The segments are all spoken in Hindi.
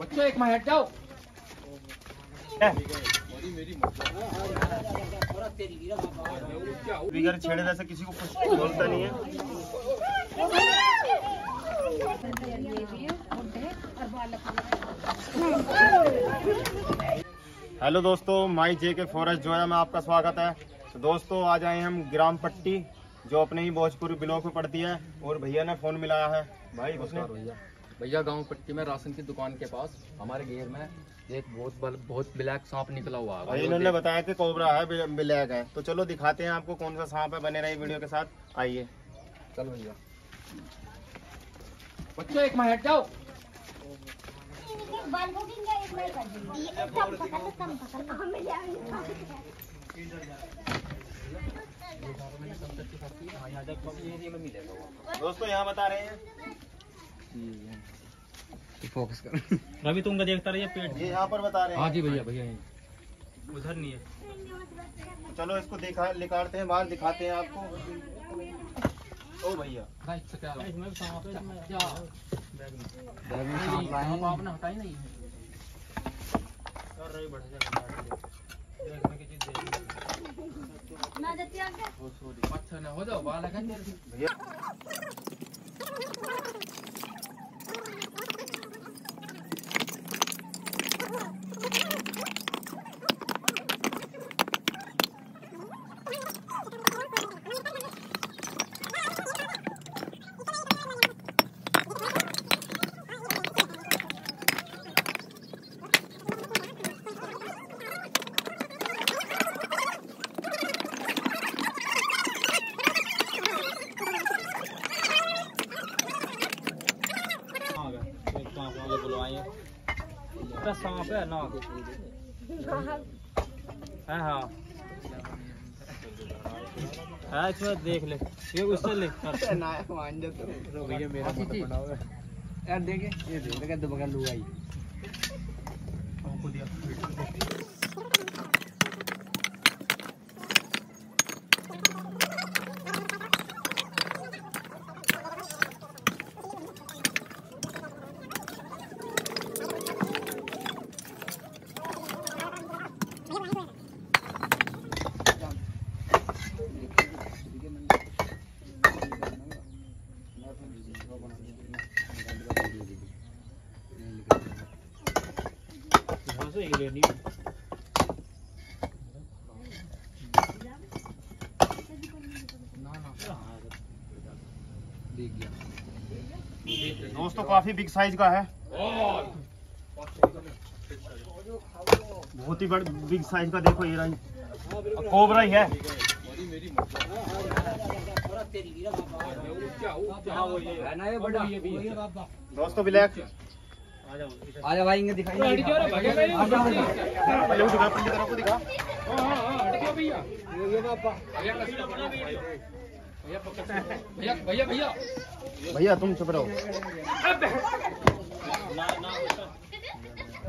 बच्चों एक मिनट जाओ। बिगर छेड़े जैसे किसी को कुछ बोलता नहीं है। हेलो दोस्तों माई जे के फॉरेस्ट जो है मैं आपका स्वागत है। तो दोस्तों आज आए हम ग्राम पट्टी जो अपने ही भोजपुर ब्लॉक में पड़ती है और भैया ने फ़ोन मिलाया है। भाई उसने भैया भैया गाँव पट्टी में राशन की दुकान के पास हमारे घेर में एक बहुत बल, बहुत ब्लैक सांप निकला हुआ है। इन्होंने बताया कि कोबरा है ब्लैक है। तो चलो दिखाते हैं आपको कौन सा सांप है बने रही वीडियो के साथ। आइए। चलो भैया। बच्चों एक मिनट जाओ। दोस्तों यहाँ बता रहे हैं। फोकस कर। रवि तुमको देखता रहिए पेट ये यहाँ पर बता रहे हाँ। जी भैया भैया यहीं। उधर नहीं है। चलो इसको दिखा निकालते हैं बाहर दिखाते हैं आपको। ओ भैया। है। हैं। हटाई नहीं है। कर रही बढ़ ना हो जाओ बाल। भैया आ गया एक सांप वाले बुलवाए अरे सांप है ना है हाँ है इसमें देख ले ये उससे ले कर भैया मेरा हाँ, जी, जी। यार देखे ये देख के दबका लू आई हमको दिया यहाँ से एक लेनी ना ना देख गया दोस्तों, काफ़ी बिग साइज़ का है। बहुत ही बड़ बिग साइज़ का देखो ये रही कोबरा ही है। ना ये दोस्तों ब्लैक आ जाओ इसे- आ जा भाई। इनके हट जाओ। रे, भैया, दिखा तरफ़ को दिखा। भैया भैया भैया। भैया तुम चुप रहो। ना तो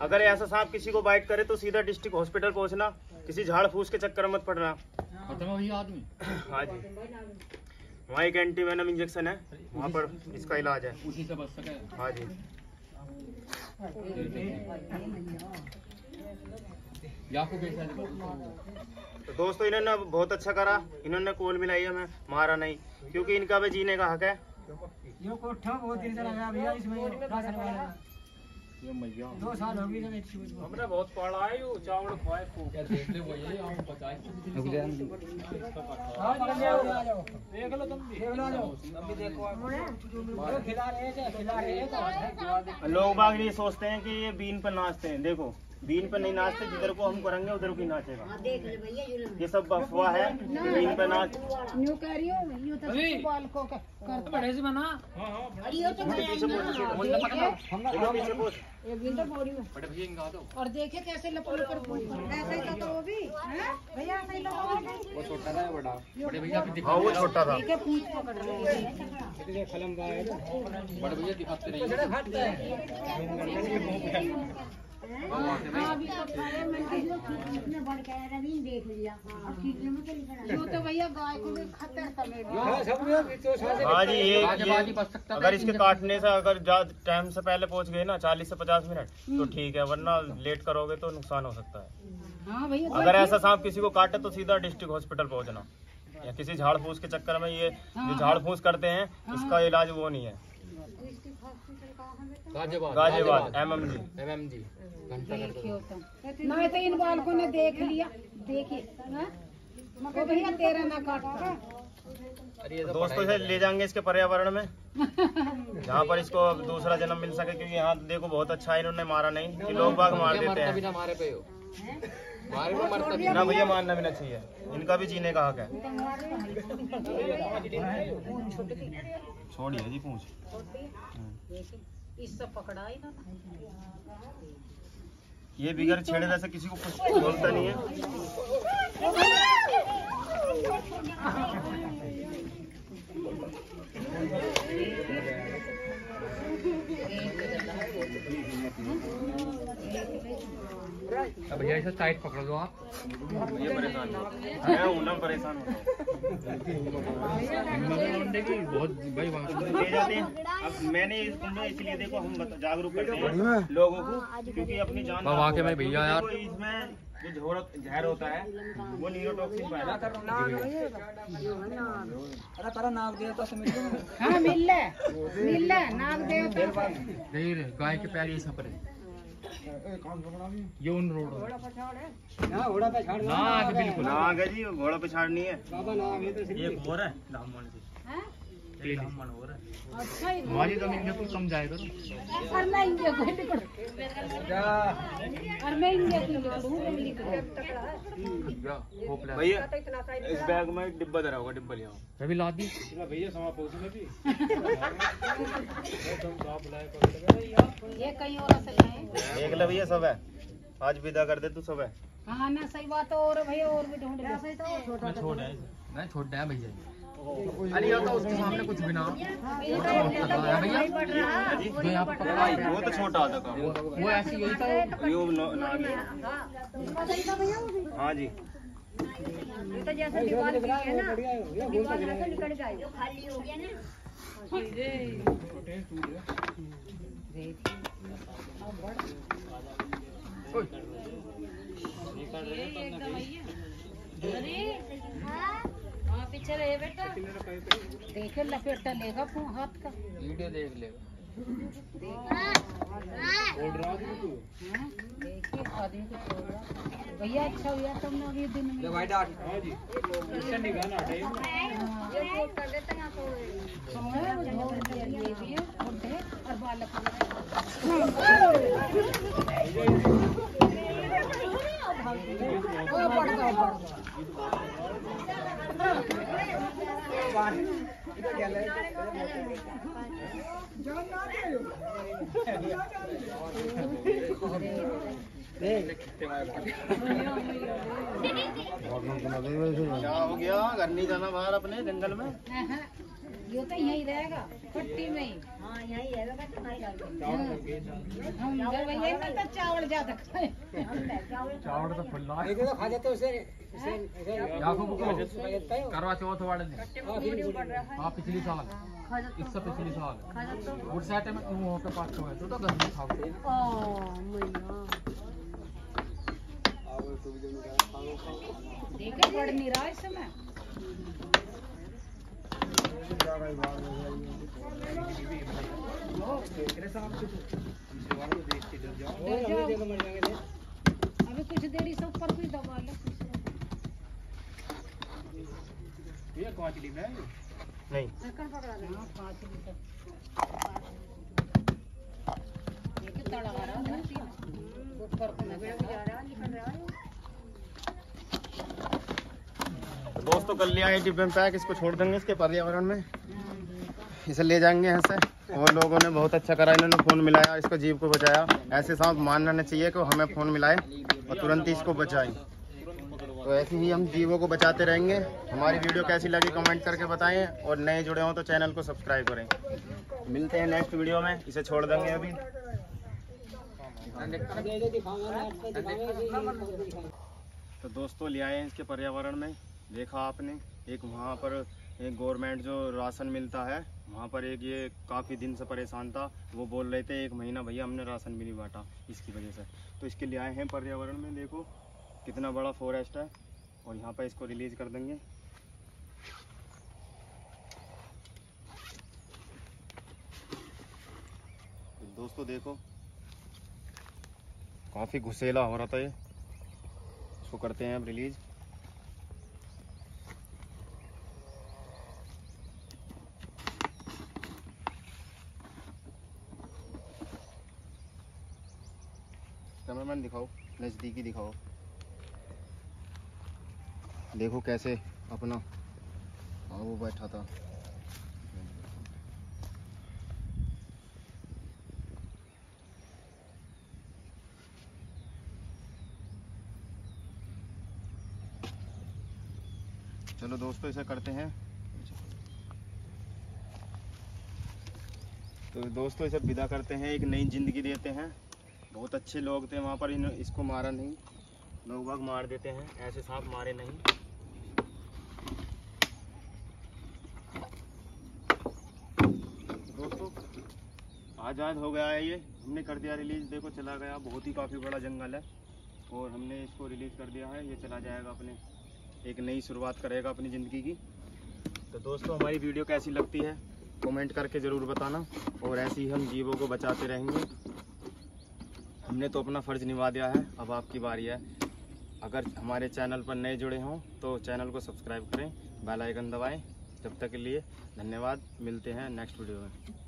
अगर ऐसा सांप किसी को बाइट करे तो सीधा डिस्ट्रिक्ट हॉस्पिटल पहुँचना किसी झाड़ फूस के चक्कर मत पड़ना। आदमी? हाँ जी। वहाँ एक एंटी वेनम इंजेक्शन है वहाँ पर इसका इलाज है। उसी से बच सके। हाँ जी? तो दोस्तों इन्होंने बहुत अच्छा करा। इन्होंने कॉल मिलाई हमें मारा नहीं। क्योंकि इनका भी जीने का हक है। ये वाला दो साल हो गए ना हमने बहुत है चावल खाए खूब। क्या देख ले वो ये? हम रुक जा। हाँ जाओ देख लो तुम भी। देख लो। जाओ तुम भी देखो खिला रहे थे खिला रहे थे लोग बाग ये सोचते हैं कि ये बीन पर नाचते हैं। देखो बीन पे नहीं नाचते जिधर को हम करेंगे उधर को ही नाचेगा ये सब अफवाह है बीन पे नाच। न्यू कह रही हूँ तो तो तो और देखे कैसे लपड़ था तो वो भी। भैया ऐसा ही था। वो छोटा था बड़ा। बड़े भैया हाँ वो छोटा था। देखे पकड़ रहे हैं। बड़े भैया दिखाते रहिए। हाँ तो हाँ ये, अगर इसके काटने से अगर टाइम से पहले पहुँच गए ना चालीस से पचास मिनट तो ठीक है वरना लेट करोगे तो नुकसान हो सकता है। हाँ अगर ऐसा सांप किसी को काटे तो सीधा डिस्ट्रिक्ट हॉस्पिटल पहुँचना। या किसी झाड़ फूस के चक्कर में ये जो झाड़ फूस करते हैं इसका इलाज वो नहीं है। Ghaziabad. Ghaziabad M M G M M G तो इन बालकों ने देख लिया। देखिए हाँ? वो भैया तेरा ना काटता। अरे ये तो दोस्तों इसे ले जाएँगे इसके पर्यावरण में। जहाँ पर इसको दूसरा जन्म मिल सके क्योंकि यहाँ देखो बहुत अच्छा है इन्होंने मारा नहीं कि लोग बाग मार देते हैं। ना पे हो। ना भैया मारना भी ना चाहिए। इनका भी जीने का हक है। छोड़िए जी पूछ। इससे पकड़ा ही ना। ये बिगर छेड़े जैसे किसी को कुछ बोलता नहीं है। भैया इसे टाइट पकड़ दो आप। ये परेशान है मैं हूँ। ना परेशान होता बहुत भाई वहाँ ले जाते हैं। अब मैंने इस कुंडे इसलिए देखो हम जागरूक करते हैं लोगों को क्योंकि अपनी जान वाह, वाकई में भैया यार। इसमें जो झोड़ जहर होता है वो न्यूरोटॉक्सिन पैदा करता है अरे तारा नाम दिया तो समझ हाँ मिल ले। मिल ले नाग देवता नहीं गाय के पैर ये सपरे ये उन रोड ना घोड़ा पछाड़ छाड़ ना बिल्कुल। ना है जी घोड़ा नहीं है। बाबा ना ये तो ये मोर है दामन से हमारी ज़मीन में कुछ कम जाए करो। और मैं इंडिया को और मैं इंडिया की पकड़ूं मैं लिख भैया इस बैग में एक डिब्बा धरा होगा डिब्बा लिया। मैं भी ला दी। ये कहीं और से लाए देख ले भैया सब है। आज विदा कर दे तू सब है। हाँ ना सही बात है और भैया और भी ढूंढ ले। छोटा छोड़ है मैं छोड़ दिया भैया अरे ये तो उसके सामने कुछ भी ना भैया जो यहाँ पे पकड़ा वो तो छोटा काम वो ऐसी यही था वो? नो- हाँ जी। तो जैसे दीवार है ना दीवार ऐसे निकल जाए खाली हो। गया ना पीछे रहे बेटा। देखे लपेटा लेगा फूं हाथ का। वीडियो देख लेगा हाँ? भैया अच्छा हुआ तुमने अभी दिन में। भाई डाट। है हाँ। है, ये भी है, और बालक वो बढ़ गया, बढ़ गया। क्या हो गया? घर नहीं जाना बाहर अपने जंगल में। ये तो यही रहेगा पट्टी में ही। हाँ यही रहेगा हम जब यही में तो चावल ज़्यादा खाए। चावड़ तो फुल्ला। एक तो खा जाते उसे याकूब को करवा चौथ वाले दिन। हाँ पिछली साल इससे पिछली साल गुड साइड में तुम वहाँ पे पास हुए तो तो घर में खाओ देखे बड़ निराश है मैं। अभी कुछ देर इस ऊपर भी दबा लो नहीं ढक्कन पकड़ा दे हाँ? पाँच लीटर देखिए तड़ा आ रहा है ऊपर को जा रहा है निकल रहा है तो दोस्तों कल लिया है डिब्बे में पैक, इसको छोड़ देंगे इसके पर्यावरण में। इसे ले जाएँगे यहाँ से। और लोगों ने बहुत अच्छा करा, इन्होंने फ़ोन मिलाया, इसको जीव को बचाया। ऐसे सांप मानना नहीं चाहिए कि हमें फ़ोन मिलाए और तुरंत ही इसको बचाएँ। तो ऐसे ही हम जीवों को बचाते रहेंगे। हमारी वीडियो कैसी लगी कमेंट करके बताएँ और नए जुड़े हों तो चैनल को सब्सक्राइब करें। मिलते हैं नेक्स्ट वीडियो में, इसे छोड़ देंगे अभी। तो दोस्तों ले आए हैं इसके पर्यावरण में। देखा आपने, एक वहाँ पर एक गवर्नमेंट जो राशन मिलता है, वहाँ पर एक ये काफ़ी दिन से परेशान था, वो बोल रहे थे, एक महीना भैया हमने राशन भी नहीं बांटा इसकी वजह से। तो इसके लिए आए हैं पर्यावरण में, देखो कितना बड़ा फॉरेस्ट है और यहाँ पर इसको रिलीज़ कर देंगे। दोस्तों, देखो, काफ़ी घुसेला हो रहा था ये। इसको करते हैं अब रिलीज़ कैमरामैन दिखाओ, नज़दीकी दिखाओ। देखो कैसे अपना हाँ वो बैठा था। चलो दोस्तों, इसे करते हैं। तो दोस्तों, इसे विदा करते हैं। एक नई ज़िंदगी देते हैं। बहुत अच्छे लोग थे, वहाँ पर इन इसको मारा नहीं। लोग बाग मार देते हैं, ऐसे सांप मारे नहीं। दोस्तों, आज़ाद हो गया है ये। हमने कर दिया रिलीज़ देखो, चला गया। बहुत ही काफ़ी बड़ा जंगल है। और हमने इसको रिलीज़ कर दिया है। ये चला जाएगा अपने एक नई शुरुआत करेगा अपनी ज़िंदगी की। तो दोस्तों, हमारी वीडियो कैसी लगती है, कमेंट करके ज़रूर बताना। और ऐसे ही हम जीवों को बचाते रहेंगे। हमने तो अपना फ़र्ज़ निभा दिया है, अब आपकी बारी है। अगर हमारे चैनल पर नए जुड़े हों तो चैनल को सब्सक्राइब करें, बेल आइकन दबाएँ। जब तक के लिए धन्यवाद, मिलते हैं नेक्स्ट वीडियो में।